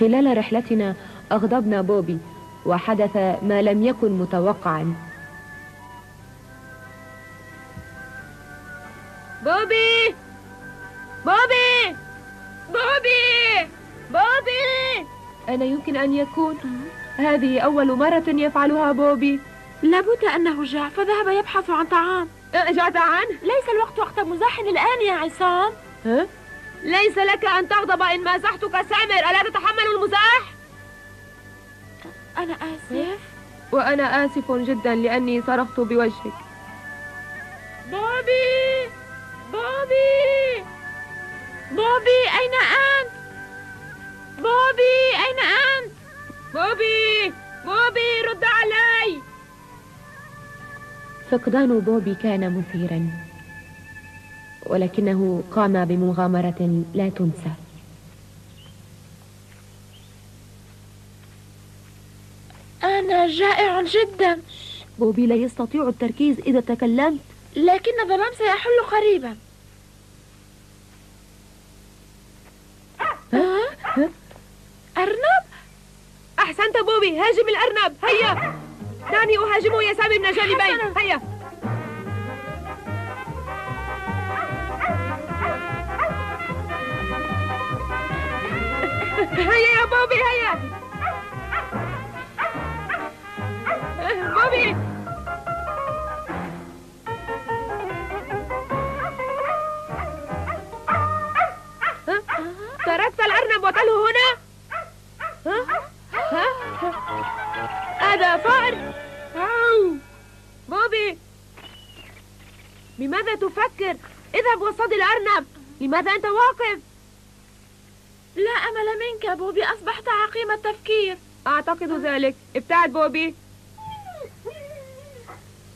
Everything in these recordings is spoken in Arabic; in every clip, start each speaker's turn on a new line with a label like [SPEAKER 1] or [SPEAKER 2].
[SPEAKER 1] خلال رحلتنا أغضبنا بوبي وحدث ما لم يكن متوقعا. بوبي! بوبي! بوبي! بوبي! أنا يمكن أن يكون؟ هذه أول مرة يفعلها بوبي.
[SPEAKER 2] لابد أنه جاع فذهب يبحث عن طعام.
[SPEAKER 1] جعان؟
[SPEAKER 2] ليس الوقت وقت مزاح الآن يا عصام.
[SPEAKER 1] ها؟ ليس لك أن تغضب إن مازحتك. سامر ألا تتحمل المزاح؟
[SPEAKER 2] أنا آسف.
[SPEAKER 1] وأنا آسف جدا لأني صرخت بوجهك.
[SPEAKER 2] بوبي! بوبي! بوبي أين أنت؟ بوبي أين أنت؟
[SPEAKER 1] بوبي! بوبي رد علي! فقدان بوبي كان مثيرا. ولكنه قام بمغامرة لا تنسى.
[SPEAKER 2] أنا جائع جدا.
[SPEAKER 1] بوبي لا يستطيع التركيز إذا تكلمت.
[SPEAKER 2] لكن الظلام سيحل قريبا.
[SPEAKER 1] ها؟
[SPEAKER 2] أرنب؟
[SPEAKER 1] أحسنت بوبي هاجم الأرنب. هيا. دعني أهاجمه يا سامي من الجانبين هيا. هيا يا بوبي هيا بوبي؟ تركت الأرنب وتله هنا؟ هذا فأر. بوبي بماذا تفكر اذهب وصد الأرنب لماذا أنت واقف
[SPEAKER 2] لا أمل منك بوبي أصبحت عقيم التفكير.
[SPEAKER 1] أعتقد ذلك. ابتعد بوبي.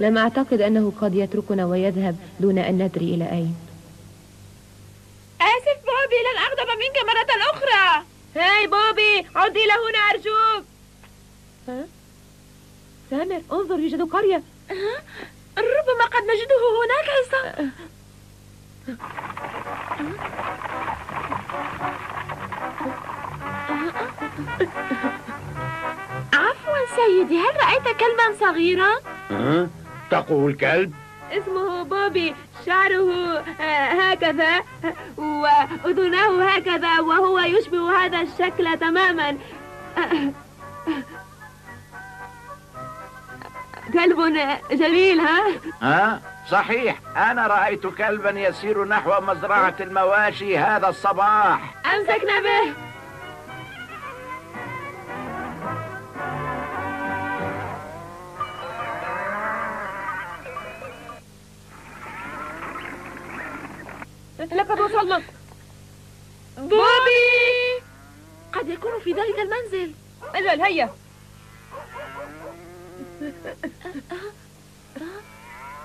[SPEAKER 1] لم أعتقد أنه قد يتركنا ويذهب دون أن ندري إلى أين.
[SPEAKER 2] آسف بوبي لن أغضب منك مرة أخرى.
[SPEAKER 1] هاي بوبي عدي لهنا أرجوك. ها؟ سامر انظر يوجد قرية.
[SPEAKER 2] ربما قد نجده هناك عصام. عفوا سيدي هل رأيت كلبا صغيرا؟
[SPEAKER 3] ها؟ تقول كلب؟
[SPEAKER 1] اسمه بوبي شعره آه، هكذا وأذناه هكذا وهو يشبه هذا الشكل تماما. كلب جميل ها؟
[SPEAKER 3] ها؟ صحيح أنا رأيت كلبا يسير نحو مزرعة المواشي هذا الصباح.
[SPEAKER 1] أمسكنا به. لقد وصلنا.
[SPEAKER 2] بوبي! قد يكون في ذلك المنزل.
[SPEAKER 1] أجل هيا.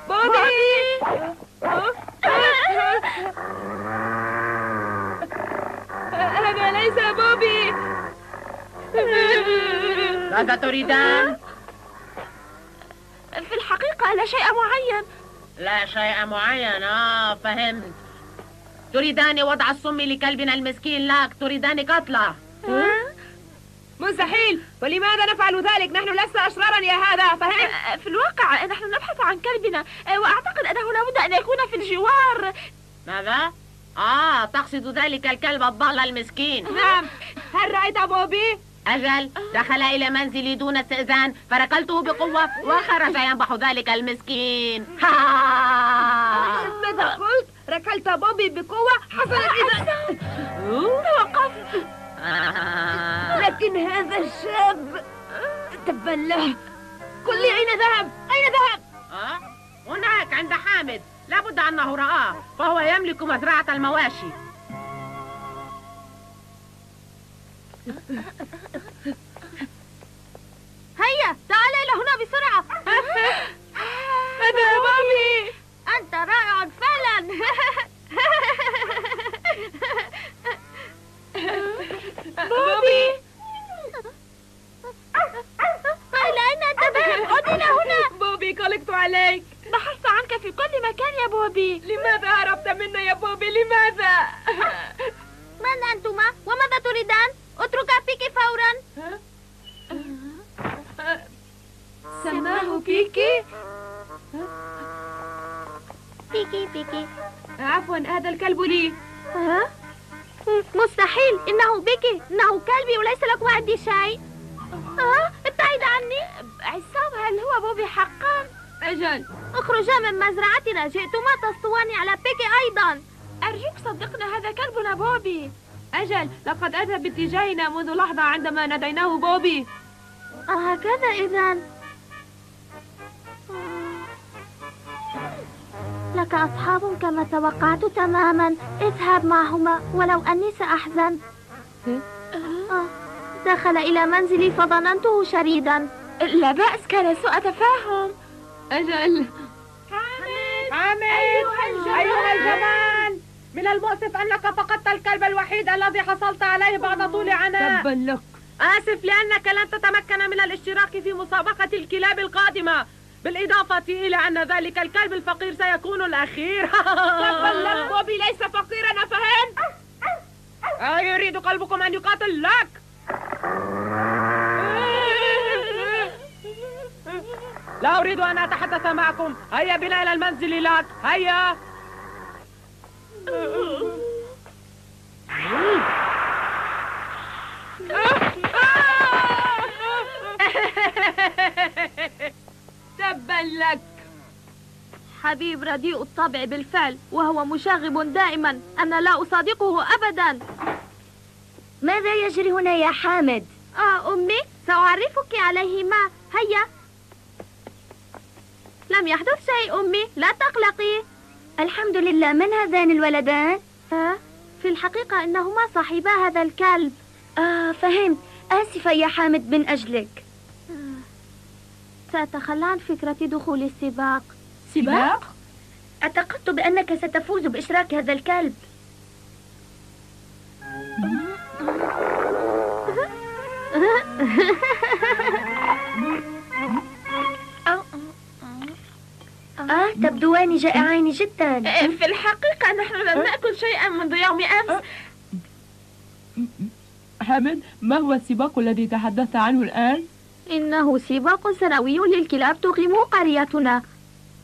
[SPEAKER 1] بوبي! هذا ليس بوبي.
[SPEAKER 4] ماذا تريدان؟
[SPEAKER 2] في الحقيقة لا شيء معين.
[SPEAKER 4] لا شيء معين. آه فهمت. تريدان وضع السم لكلبنا المسكين؟ لك تريدان قتله.
[SPEAKER 1] مستحيل. ولماذا نفعل ذلك؟ نحن لسنا أشرارا يا هذا فهمت
[SPEAKER 2] آه، في الواقع نحن نبحث عن كلبنا آه، وأعتقد أنه لابد أن يكون في الجوار.
[SPEAKER 4] ماذا؟ آه تقصد ذلك الكلب الضال المسكين.
[SPEAKER 1] نعم. هل رأيت بوبي
[SPEAKER 4] أجل دخل إلى منزلي دون استئذان فركلته بقوة وخرج ينبح ذلك المسكين.
[SPEAKER 1] ماذا قلت؟ ركلت بوبي بقوة حصلت إذا
[SPEAKER 2] توقف.
[SPEAKER 4] آه.
[SPEAKER 1] لكن هذا الشاب تبا له قل لي أين ذهب؟ أين ذهب؟
[SPEAKER 4] آه؟ هناك عند حامد. لابد أنه رآه فهو يملك مزرعة المواشي.
[SPEAKER 2] هيا تعال إلى هنا بسرعة.
[SPEAKER 1] بوبي
[SPEAKER 2] إلى أين أنت ذاهب؟ عد إلى هنا.
[SPEAKER 1] بوبي قلقت عليك.
[SPEAKER 2] بحثت عنك في كل مكان يا بوبي
[SPEAKER 1] لماذا هربت منا يا بوبي لماذا؟
[SPEAKER 2] من أنتما؟ وماذا تريدان؟ اتركا بيكي
[SPEAKER 5] فورا.
[SPEAKER 1] سماه بيكي
[SPEAKER 5] بيكي بيكي.
[SPEAKER 1] عفوا هذا الكلب لي.
[SPEAKER 5] ها؟ مستحيل. إنه بيكي. إنه كلبي وليس لكم عندي شيء. ها؟ ابتعد عني. عصام هل هو بوبي حقا؟
[SPEAKER 1] أجل.
[SPEAKER 5] أخرجا من مزرعتنا. جئتما تسطوان على بيكي أيضا. أرجوك صدقنا هذا كلبنا بوبي.
[SPEAKER 1] أجل لقد أتى باتجاهنا منذ لحظة عندما ناديناه بوبي.
[SPEAKER 5] هكذا إذا. لك أصحاب كما توقعت تماما. اذهب معهما ولو أني سأحزن. آه، دخل إلى منزلي فظننته شريدا. لا بأس كان سوء تفاهم.
[SPEAKER 1] أجل.
[SPEAKER 6] حامد! أيها الجمال! من المؤسف أنك فقدت الكلب الوحيد الذي حصلت عليه بعد طول عناء
[SPEAKER 1] تبا لك.
[SPEAKER 6] آسف لأنك لن تتمكن من الاشتراك في مسابقة الكلاب القادمة. بالإضافة إلى أن ذلك الكلب الفقير سيكون الأخير.
[SPEAKER 1] تبا لك بوبي ليس فقيرا فهمت
[SPEAKER 6] آه، يريد قلبكم أن يقاتل لك. لا أريد أن أتحدث معكم. هيا بنا إلى المنزل لك. هيا.
[SPEAKER 1] تبا لك.
[SPEAKER 5] حبيب رديء الطبع بالفعل وهو مشاغب دائما. أنا لا أصادقه أبدا.
[SPEAKER 7] ماذا يجري هنا يا حامد؟
[SPEAKER 5] آه أمي سأعرفك عليه ما هيا. لم يحدث شيء أمي. لا تقلقي.
[SPEAKER 7] الحمد لله. من هذان الولدان؟
[SPEAKER 5] آه في الحقيقة إنهما صاحبا هذا الكلب.
[SPEAKER 7] آه فهمت. آسفة يا حامد من أجلك.
[SPEAKER 5] سأتخلى عن فكرة دخول السباق.
[SPEAKER 1] سباق؟
[SPEAKER 7] اعتقدت بأنك ستفوز بإشراك هذا الكلب. آه تبدوان جائعين جدا.
[SPEAKER 5] في الحقيقة نحن لم نأكل شيئا منذ يوم أمس.
[SPEAKER 1] حامد ما هو السباق الذي تحدثت عنه الآن؟
[SPEAKER 5] إنه سباق سنوي للكلاب تقيم قريتنا.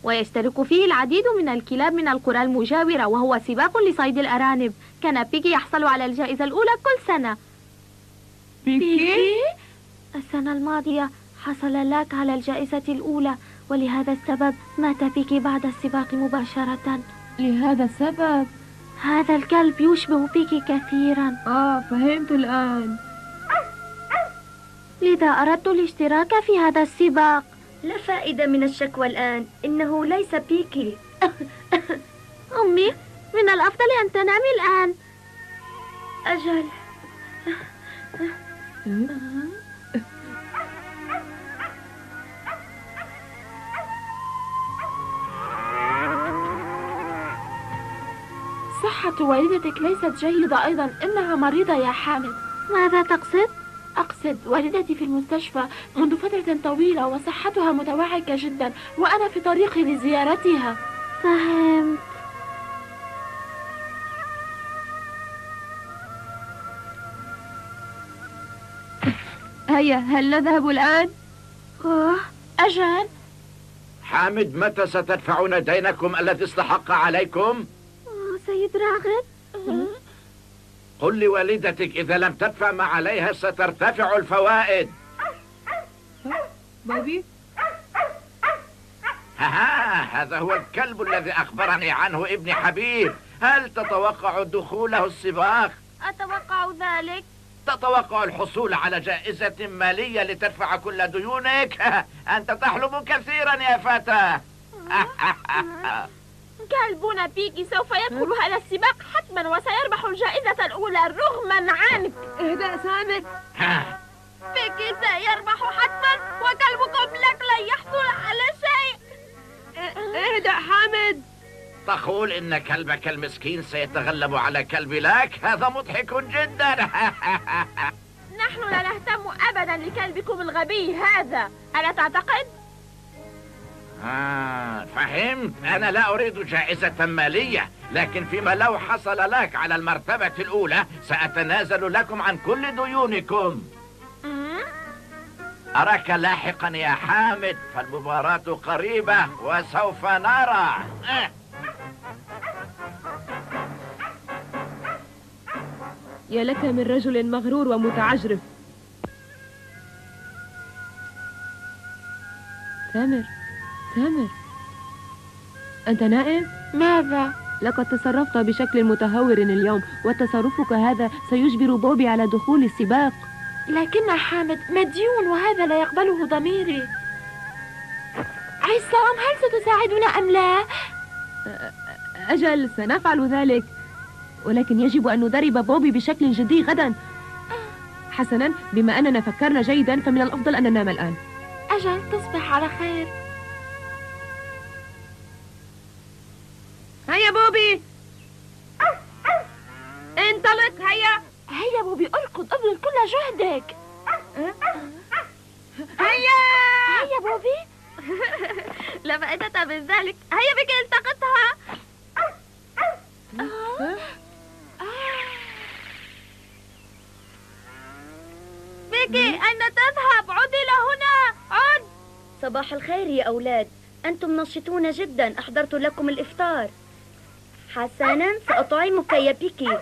[SPEAKER 5] ويشترك فيه العديد من الكلاب من القرى المجاورة وهو سباق لصيد الأرانب. كان بيكي يحصل على الجائزة الأولى كل سنة.
[SPEAKER 1] بيكي؟
[SPEAKER 5] السنة الماضية حصل لاك على الجائزة الأولى. ولهذا السبب مات بيكي بعد السباق مباشرة.
[SPEAKER 1] لهذا السبب؟
[SPEAKER 5] هذا الكلب يشبه بيكي كثيرا.
[SPEAKER 1] آه فهمت الآن.
[SPEAKER 5] لذا أردت الاشتراك في هذا السباق.
[SPEAKER 7] لا فائدة من الشكوى الآن. إنه ليس بيكي.
[SPEAKER 5] أمي من الأفضل أن تنامي الآن.
[SPEAKER 7] أجل.
[SPEAKER 5] صحة والدتك ليست جيدة أيضا. إنها مريضة يا حامد. ماذا تقصد؟ أقصد والدتي في المستشفى منذ فترة طويلة وصحتها متوهقة جدا وأنا في طريقي لزيارتها. فهمت.
[SPEAKER 1] هيا هل نذهب الآن؟
[SPEAKER 5] أوه. أجل.
[SPEAKER 3] حامد متى ستدفعون دينكم الذي استحق عليكم؟
[SPEAKER 5] سيد راغب.
[SPEAKER 3] قل لوالدتك إذا لم تدفع ما عليها سترتفع الفوائد
[SPEAKER 1] بوبي؟
[SPEAKER 3] ها هذا هو الكلب الذي أخبرني عنه ابن حبيب هل تتوقع دخوله السباق؟
[SPEAKER 5] أتوقع ذلك
[SPEAKER 3] تتوقع الحصول على جائزة مالية لتدفع كل ديونك؟ أنت تحلم كثيرا يا فتى
[SPEAKER 5] كلبنا بيكي سوف يدخل هذا السباق حتما وسيربح الجائزة الأولى رغما عنك.
[SPEAKER 1] إهدأ سامر
[SPEAKER 5] بيكي سيربح حتما وكلبكم لك لن يحصل على شيء.
[SPEAKER 1] إهدأ حامد.
[SPEAKER 3] تقول إن كلبك المسكين سيتغلب على كلب لك؟ هذا مضحك جدا.
[SPEAKER 5] نحن لا نهتم أبدا لكلبكم الغبي هذا. ألا تعتقد؟
[SPEAKER 3] آه فهمت. أنا لا أريد جائزة مالية لكن فيما لو حصل لك على المرتبة الأولى سأتنازل لكم عن كل ديونكم. أراك لاحقا يا حامد فالمباراة قريبة وسوف نرى.
[SPEAKER 1] يا لك من رجل مغرور ومتعجرف. سامر سامر أنت نائم؟
[SPEAKER 2] ماذا؟
[SPEAKER 1] لقد تصرفت بشكل متهور اليوم وتصرفك هذا سيجبر بوبي على دخول السباق
[SPEAKER 2] لكن حامد مديون وهذا لا يقبله ضميري عصام هل ستساعدنا أم لا؟
[SPEAKER 1] أجل سنفعل ذلك ولكن يجب أن ندرب بوبي بشكل جدي غدا حسنا بما أننا فكرنا جيدا فمن الأفضل أن ننام الآن
[SPEAKER 2] أجل تصبح على خير
[SPEAKER 1] هيا بوبي. انطلق هيا.
[SPEAKER 2] هيا بوبي اركض ابذل كل جهدك.
[SPEAKER 1] هيا.
[SPEAKER 2] هيا بوبي.
[SPEAKER 7] لا فائدة من ذلك. هيا بيك التقطها. بيكي أين تذهب؟ عد إلى هنا عد. صباح الخير يا أولاد. أنتم نشطون جدا. أحضرت لكم الإفطار. حسنا سأطعمك يا بيكي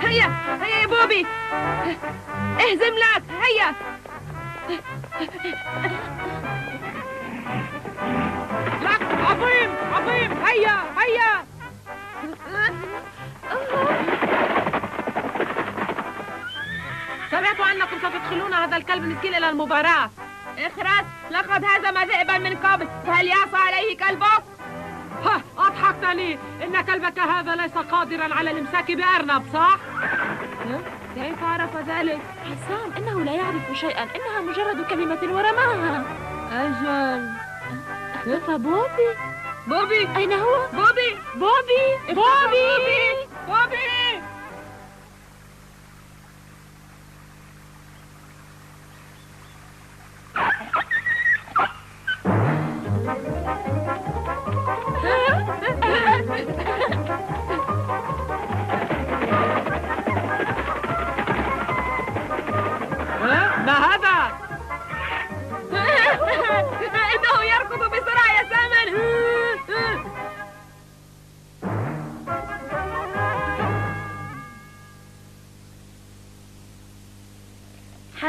[SPEAKER 1] هيا هيا يا بوبي. اهزم لك هيا.
[SPEAKER 6] لك عظيم عظيم. هيا هيا. أنكم ستدخلون هذا الكلب المسكين إلى المباراة.
[SPEAKER 1] اخرس لقد هزم ذئبا من قبل فهل يعصى عليه كلبك
[SPEAKER 6] ها أضحكتني. إن كلبك هذا ليس قادرا على الإمساك بأرنب صح؟
[SPEAKER 1] كيف عرف ذلك؟
[SPEAKER 2] عصام إنه لا يعرف شيئا. إنها مجرد كلمة ورماها.
[SPEAKER 1] أجل.
[SPEAKER 2] اختفى بوبي.
[SPEAKER 1] بوبي.
[SPEAKER 2] أين هو؟
[SPEAKER 1] بوبي.
[SPEAKER 2] بوبي.
[SPEAKER 1] بوبي. بوبي.
[SPEAKER 6] ها؟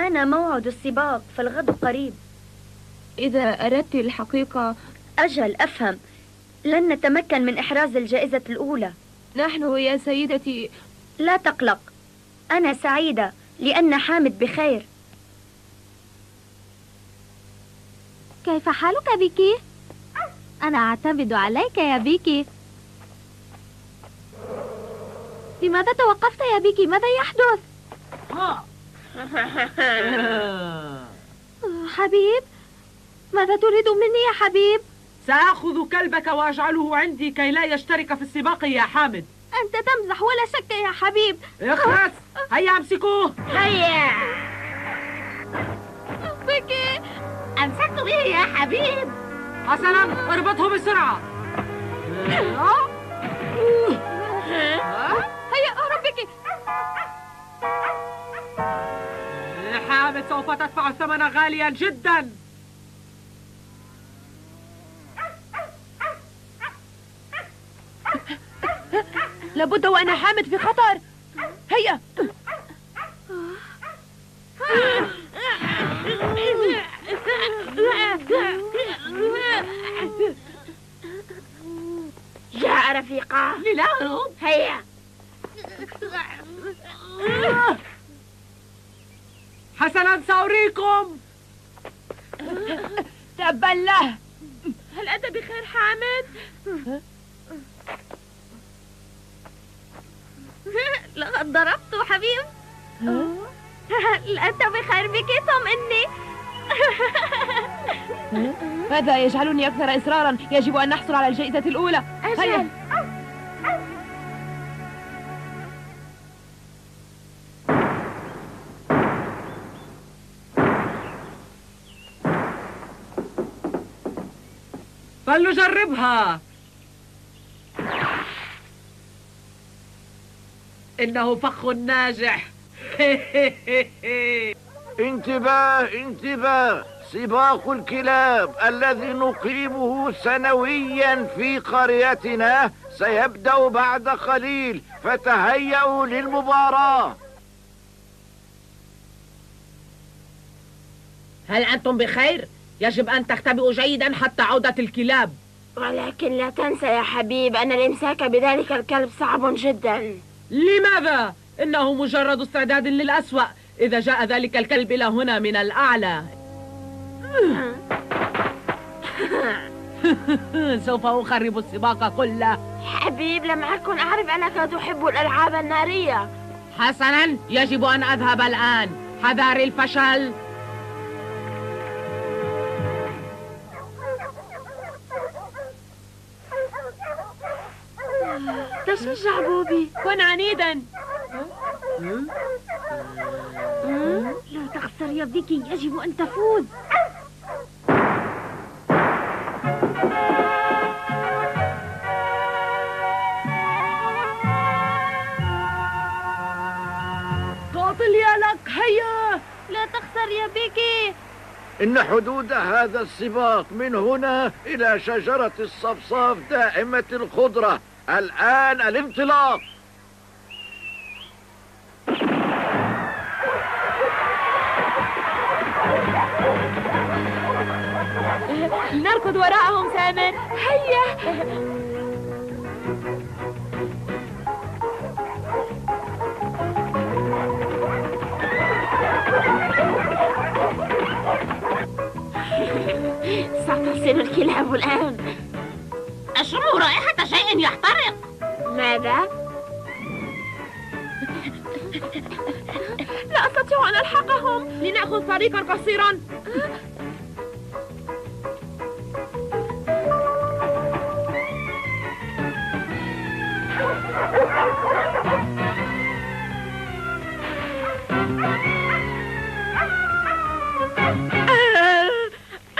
[SPEAKER 7] حان موعد السباق فالغد قريب.
[SPEAKER 1] إذا أردت الحقيقة
[SPEAKER 7] أجل أفهم. لن نتمكن من إحراز الجائزة الأولى.
[SPEAKER 1] نحن يا سيدتي.
[SPEAKER 7] لا تقلق. أنا سعيدة لأن حامد بخير.
[SPEAKER 5] كيف حالك بيكي؟ أنا أعتمد عليك يا بيكي. لماذا توقفت يا بيكي؟ ماذا يحدث؟ حبيب ماذا تريد مني يا حبيب؟
[SPEAKER 6] سآخذ كلبك وأجعله عندي كي لا يشترك في السباق يا حامد.
[SPEAKER 5] أنت تمزح ولا شك يا حبيب.
[SPEAKER 6] اخرس هيا أمسكوه.
[SPEAKER 7] هيا.
[SPEAKER 5] بيكي
[SPEAKER 7] أمسكت به يا حبيب.
[SPEAKER 6] حسنا اربطه بسرعة.
[SPEAKER 5] هيا اهرب بيكي
[SPEAKER 6] حامد سوف تدفع الثمن غاليا جدا.
[SPEAKER 1] لابد وأن حامد في خطر. هيا.
[SPEAKER 7] جاء رفيقا
[SPEAKER 6] للعب
[SPEAKER 7] هيا.
[SPEAKER 6] حسنا سأريكم
[SPEAKER 1] تبا له
[SPEAKER 2] هل أنت بخير حامد؟
[SPEAKER 7] لقد ضربت حبيب. هل أنت بخير بك؟ طمئني
[SPEAKER 1] هذا يجعلني أكثر إصرارا؟ يجب أن نحصل على الجائزة الأولى. هيا.
[SPEAKER 6] خلوا جربها.
[SPEAKER 4] إنه فخ ناجح.
[SPEAKER 3] انتباه انتباه. سباق الكلاب الذي نقيمه سنويا في قريتنا سيبدأ بعد قليل. فتهيأوا للمباراة.
[SPEAKER 4] هل أنتم بخير؟ يجب أن تختبئوا جيدا حتى عودة الكلاب.
[SPEAKER 2] ولكن لا تنسى يا حبيب أن الإمساك بذلك الكلب صعب جدا.
[SPEAKER 4] لماذا؟ إنه مجرد استعداد للأسوأ. إذا جاء ذلك الكلب إلى هنا من الأعلى. سوف أخرب السباق كله.
[SPEAKER 2] حبيب لم أكن أعرف أنك تحب الألعاب النارية.
[SPEAKER 4] حسنا يجب أن أذهب الآن. حذار الفشل.
[SPEAKER 2] تشجع بوبي؟
[SPEAKER 1] كن عنيدا.
[SPEAKER 5] لا تخسر يا فيكي يجب أن تفوز.
[SPEAKER 1] قاتل يا لك هيا.
[SPEAKER 5] لا تخسر يا بيكي
[SPEAKER 3] إن حدود هذا السباق من هنا إلى شجرة الصفصاف دائمة الخضرة. الآن الانطلاق.
[SPEAKER 1] لنركض وراءهم سامر.
[SPEAKER 2] هيا. ستصل الكلاب الآن.
[SPEAKER 4] أشم رائحة شيء يحترق.
[SPEAKER 2] ماذا؟ لا أستطيع أن ألحقهم.
[SPEAKER 1] لنأخذ طريقا قصيرا.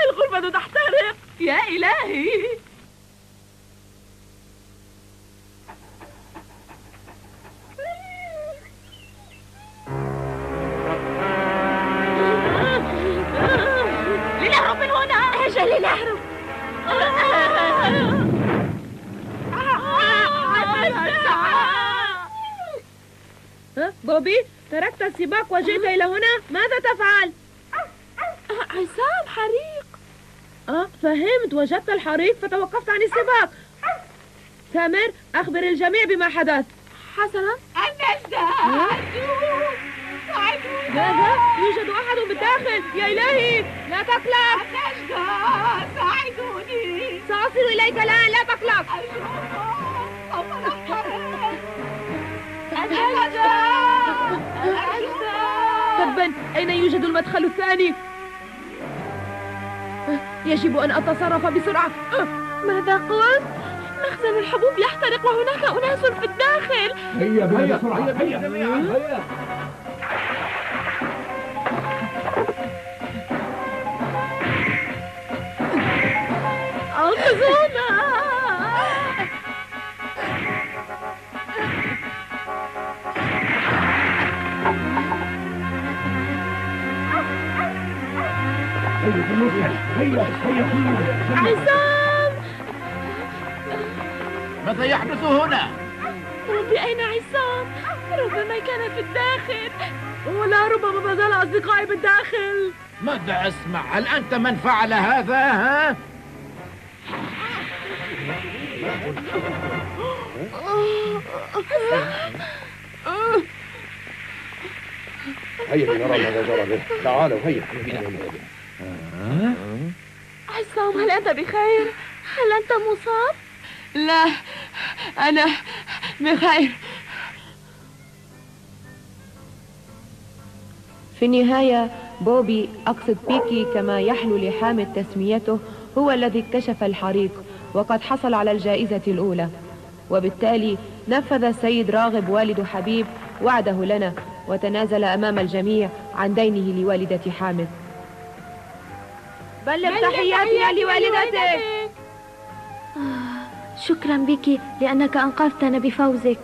[SPEAKER 4] الغرفة تحترق. يا إلهي.
[SPEAKER 2] عصام حريق.
[SPEAKER 1] آه فهمت وجدت الحريق فتوقفت عن السباق. سامر أخبر الجميع بما حدث.
[SPEAKER 2] حسنا.
[SPEAKER 1] ماذا؟ يوجد أحد بالداخل. يا إلهي لا تقلق.
[SPEAKER 2] ساعدوني
[SPEAKER 1] سأصل إليك الآن لا تقلق. تبا أين يوجد المدخل الثاني؟ يجب أن أتصرف بسرعة.
[SPEAKER 2] ماذا قلت؟ مخزن الحبوب يحترق وهناك أناس في الداخل.
[SPEAKER 8] هيا بنا بسرعة. هيا هيا
[SPEAKER 2] أنقذونا عصام
[SPEAKER 3] ماذا يحدث هنا؟
[SPEAKER 2] ربي أين عصام؟ ربما كان في الداخل
[SPEAKER 1] ولا ربما ما زال أصدقائي بالداخل
[SPEAKER 3] ماذا أسمع؟ هل أنت من فعل هذا ها؟
[SPEAKER 8] هيا لنرى ماذا جرى به تعالوا هيا هيا
[SPEAKER 2] عصام هل أنت بخير؟ هل أنت مصاب؟
[SPEAKER 1] لا أنا بخير في النهاية بوبي أقصد بيكي كما يحلو لحامد تسميته هو الذي اكتشف الحريق وقد حصل على الجائزة الأولى وبالتالي نفذ السيد راغب والد حبيب وعده لنا وتنازل أمام الجميع عن دينه لوالدة حامد بلغ تحياتنا لوالدتك.
[SPEAKER 5] شكرا بك لأنك أنقذتنا بفوزك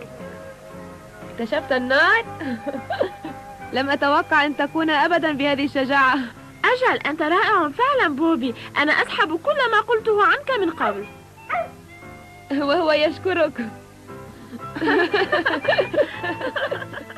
[SPEAKER 1] كشفت النار؟ لم أتوقع أن تكون أبدا بهذه الشجاعة.
[SPEAKER 2] أجل أنت رائع فعلا بوبي. أنا أسحب كل ما قلته عنك من قبل.
[SPEAKER 1] وهو يشكرك.